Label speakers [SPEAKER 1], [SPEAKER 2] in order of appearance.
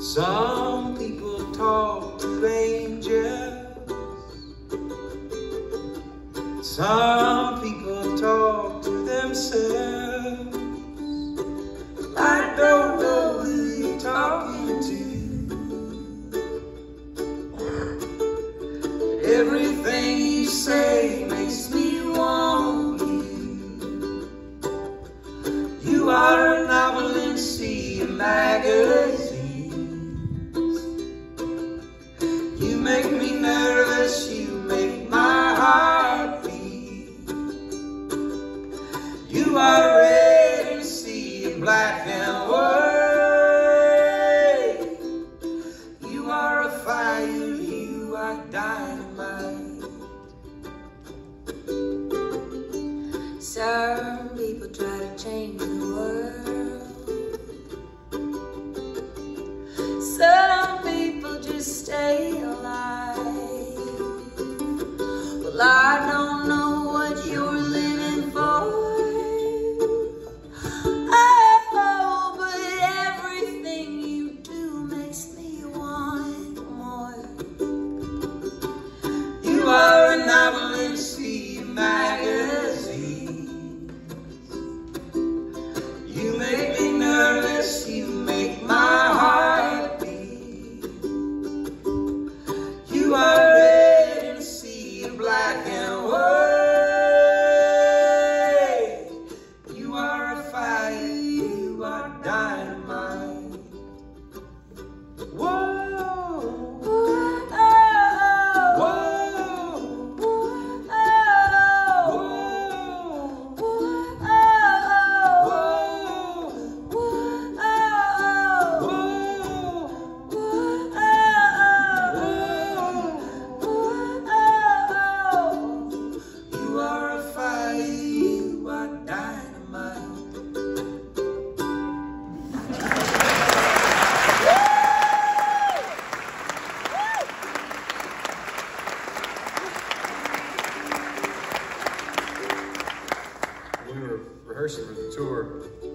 [SPEAKER 1] Some people talk to angels. Some people talk to themselves. I don't know who you're talking to. Everything you say makes me You are red and sea, black and white. You are a fire, you are dynamite.
[SPEAKER 2] Some people try to change the world. Some people just stay alive.
[SPEAKER 1] Sea, black and
[SPEAKER 3] rehearsing for the tour,